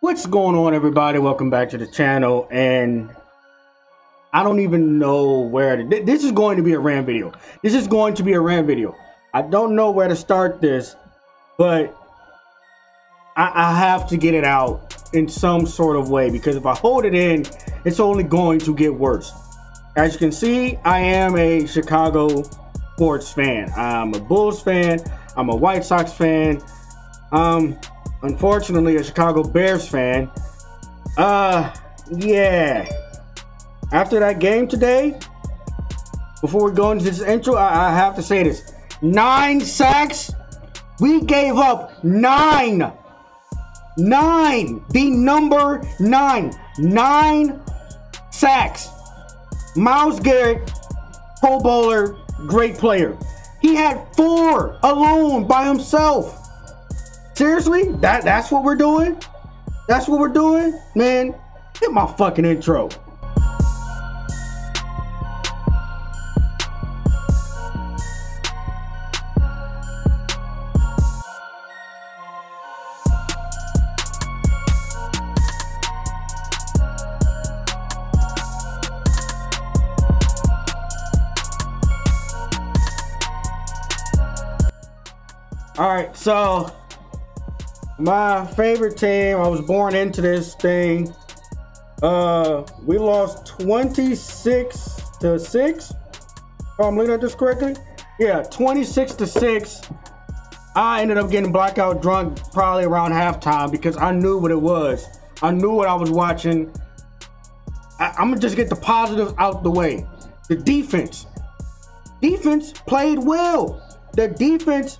What's going on, everybody? Welcome back to the channel. And I don't even know where to. th- This is going to be a RAM video. This is going to be a RAM video. I don't know where to start this, but I, I have to get it out in some sort of way because if I hold it in, it's only going to get worse. As you can see, I am a Chicago sports fan. I'm a Bulls fan. I'm a White Sox fan. Um, unfortunately, a Chicago Bears fan. Uh, yeah. After that game today, before we go into this intro, I, I have to say this: nine sacks. We gave up nine. Nine. The number nine. Nine sacks. Myles Garrett, Pro Bowler, great player. He had four alone by himself. Seriously? That that's what we're doing? That's what we're doing? Man, hit my fucking intro. All right, so my favorite team, I was born into this thing. Uh, we lost 26 to 6. Oh, I'm looking at this correctly. Yeah, 26 to 6. I ended up getting blackout drunk probably around halftime because I knew what it was. I knew what I was watching. I, I'm gonna just get the positives out the way. The defense. Defense played well. The defense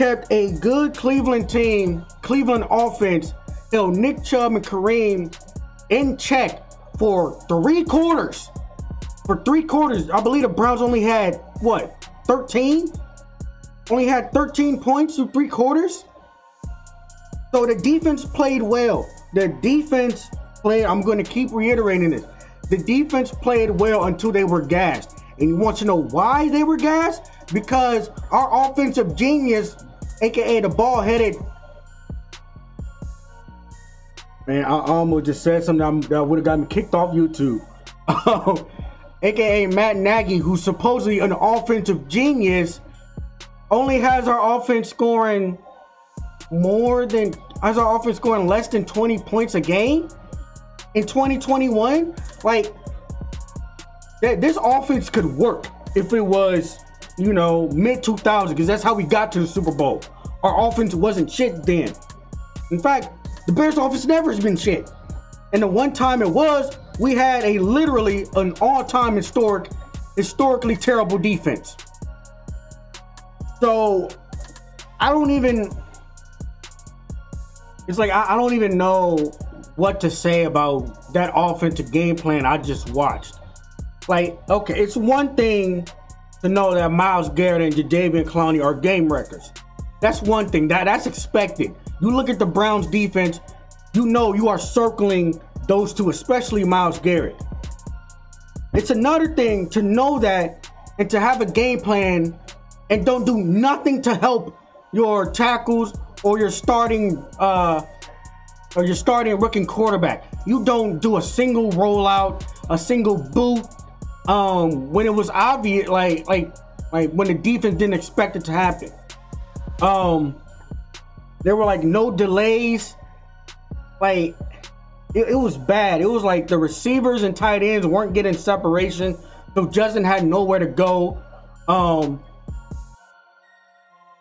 kept a good Cleveland team, Cleveland offense, held Nick Chubb and Kareem in check for three quarters. For three quarters, I believe the Browns only had what, 13? Only had 13 points through three quarters. So the defense played well. The defense played, I'm going to keep reiterating this. The defense played well until they were gassed. And you want to know why they were gassed? Because our offensive genius, aka the ball headed. Man, I almost just said something that would have got me kicked off YouTube. aka Matt Nagy, who's supposedly an offensive genius, only has our offense scoring more than has our offense scoring less than 20 points a game in 2021. Like this offense could work if it was, you know, mid 2000s, because that's how we got to the Super Bowl. Our offense wasn't shit then. In fact, the Bears' offense never has been shit. And the one time it was, we had a literally an all-time historic, historically terrible defense. So I don't even. It's like I, I don't even know what to say about that offensive game plan I just watched. Like, okay, it's one thing to know that Myles Garrett and Jadeveon Clowney are game wreckers. That's one thing. That that's expected. You look at the Browns defense, you know you are circling those two, especially Myles Garrett. It's another thing to know that and to have a game plan and don't do nothing to help your tackles or your starting uh or your starting rookie quarterback. You don't do a single rollout, a single boot, um, when it was obvious, like like like when the defense didn't expect it to happen. Um, there were like no delays. Like it, it was bad. It was like the receivers and tight ends weren't getting separation, so Justin had nowhere to go. Um,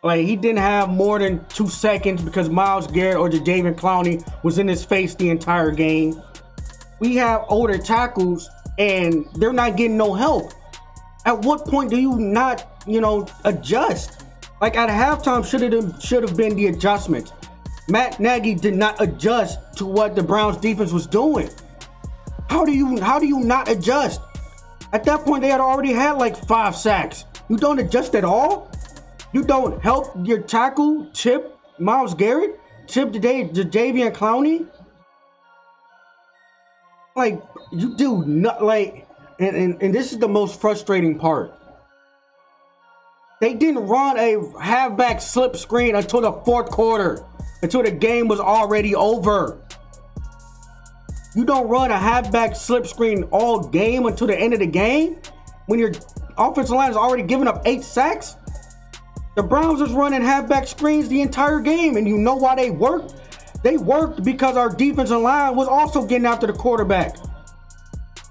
like he didn't have more than two seconds because Myles Garrett or Jadeveon Clowney was in his face the entire game. We have older tackles and they're not getting no help. At what point do you not, you know, adjust? Like at halftime should have should have been the adjustment. Matt Nagy did not adjust to what the Browns defense was doing. How do you how do you not adjust? At that point they had already had like five sacks. You don't adjust at all? You don't help your tackle chip Myles Garrett, chip Jadeveon Clowney? Like you do not like and, and and this is the most frustrating part they didn't run a halfback slip screen until the fourth quarter until the game was already over You don't run a halfback slip screen all game until the end of the game when your offensive line is already giving up eight sacks. The Browns was running halfback screens the entire game, and you know why they worked? They worked because our defensive line was also getting after the quarterback.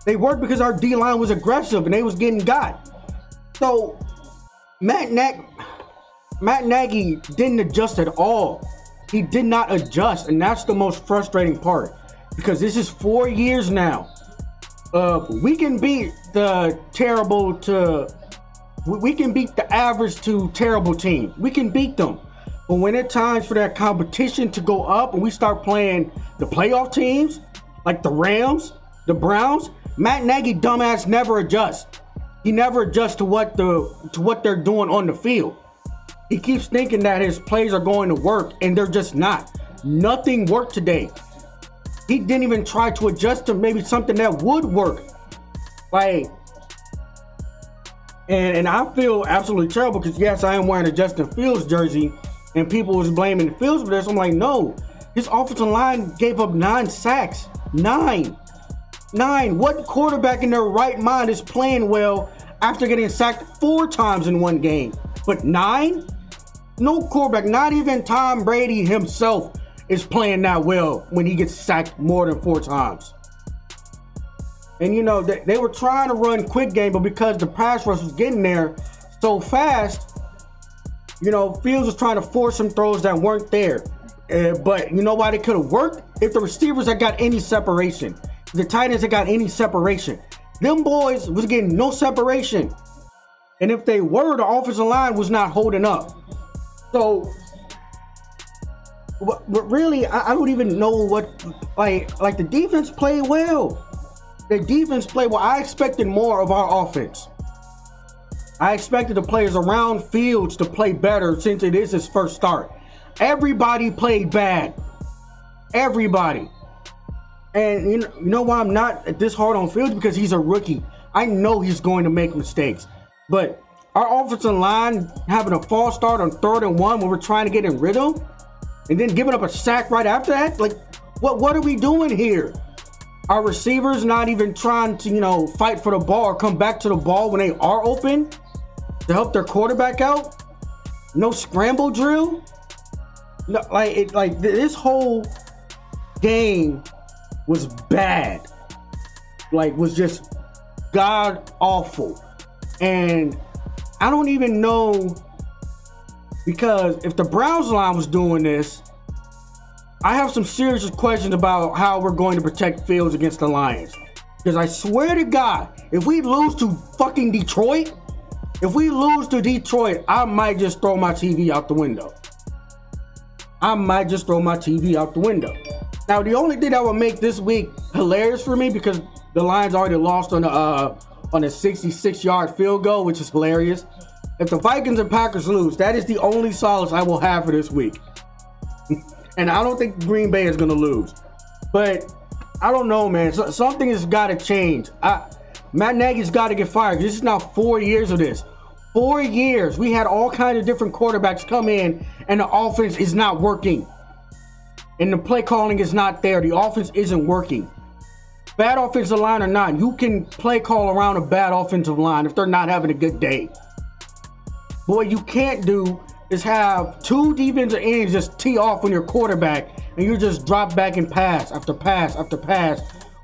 They worked because our D line was aggressive and they was getting got. So Matt Nag Matt Nagy didn't adjust at all. He did not adjust, and that's the most frustrating part because this is four years now. Uh, we can beat the terrible to we can beat the average to terrible team. We can beat them. But when it's times for that competition to go up and we start playing the playoff teams, like the Rams, the Browns, Matt Nagy dumbass never adjusts. He never adjusts to what the to what they're doing on the field. He keeps thinking that his plays are going to work and they're just not. Nothing worked today. He didn't even try to adjust to maybe something that would work. Like and, and I feel absolutely terrible because yes, I am wearing a Justin Fields jersey, and people was blaming the Fields for this. I'm like, no, his offensive line gave up nine sacks. Nine. Nine. What quarterback in their right mind is playing well after getting sacked four times in one game? But nine? No quarterback, not even Tom Brady himself, is playing that well when he gets sacked more than four times. And you know, they, they were trying to run quick game, but because the pass rush was getting there so fast, you know, Fields was trying to force some throws that weren't there. Uh, but you know why they could have worked? If the receivers had got any separation, the tight ends had got any separation. Them boys was getting no separation. And if they were, the offensive line was not holding up. So, but, but really, I, I don't even know what, like, like the defense played well. The defense played well. I expected more of our offense. I expected the players around Fields to play better since it is his first start. Everybody played bad. Everybody. And you know, you know why I'm not this hard on Fields? Because he's a rookie. I know he's going to make mistakes. But our offensive line having a false start on third and one when we're trying to get in rhythm and then giving up a sack right after that, like what what are we doing here? Our receivers not even trying to, you know, fight for the ball or come back to the ball when they are open to help their quarterback out. No scramble drill. No, like it, like this whole game was bad. Like was just god awful. And I don't even know because if the Browns line was doing this, I have some serious questions about how we're going to protect Fields against the Lions. Because I swear to God, if we lose to fucking Detroit, if we lose to Detroit, I might just throw my TV out the window. I might just throw my TV out the window. Now, the only thing that will make this week hilarious for me because the Lions already lost on a uh, on a 66 yard field goal, which is hilarious. If the Vikings and Packers lose, that is the only solace I will have for this week. and I don't think Green Bay is going to lose. But I don't know, man. So, something has got to change. I, Matt Nagy's got to get fired. This is now four years of this. Four years. We had all kinds of different quarterbacks come in, and the offense is not working. And the play calling is not there. The offense isn't working. Bad offensive line or not, you can play call around a bad offensive line if they're not having a good day. But what you can't do is have two defensive ends just tee off on your quarterback and you just drop back and pass after pass after pass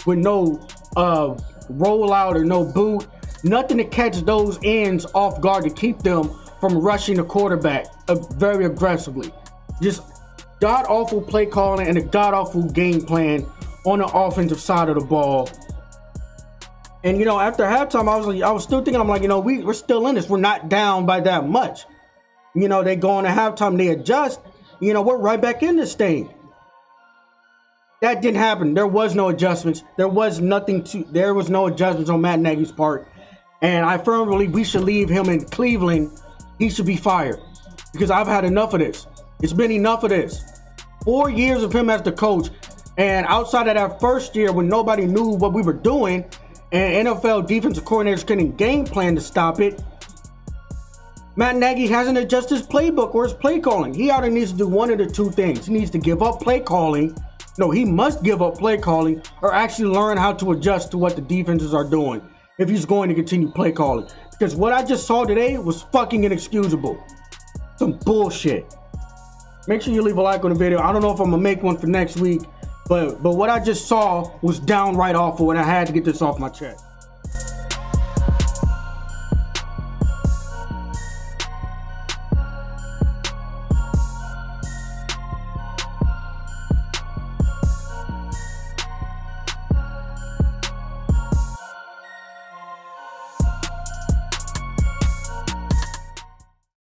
with no uh, rollout or no boot. Nothing to catch those ends off guard to keep them from rushing the quarterback uh, very aggressively. Just god awful play calling and a god awful game plan on the offensive side of the ball. And you know, after halftime, I was like, I was still thinking, I'm like, you know, we, we're still in this. We're not down by that much. You know, they go into halftime, they adjust. You know, we're right back in this thing. That didn't happen. There was no adjustments. There was nothing to. There was no adjustments on Matt Nagy's part, and I firmly believe we should leave him in Cleveland. He should be fired because I've had enough of this. It's been enough of this. Four years of him as the coach, and outside of that first year when nobody knew what we were doing, and NFL defensive coordinators couldn't game plan to stop it, Matt Nagy hasn't adjusted his playbook or his play calling. He either needs to do one of the two things. He needs to give up play calling No, he must give up play calling or actually learn how to adjust to what the defenses are doing if he's going to continue play calling. Because what I just saw today was fucking inexcusable. Some bullshit. Make sure you leave a like on the video. I don't know if I'm gonna make one for next week, but but what I just saw was downright awful and I had to get this off my chest.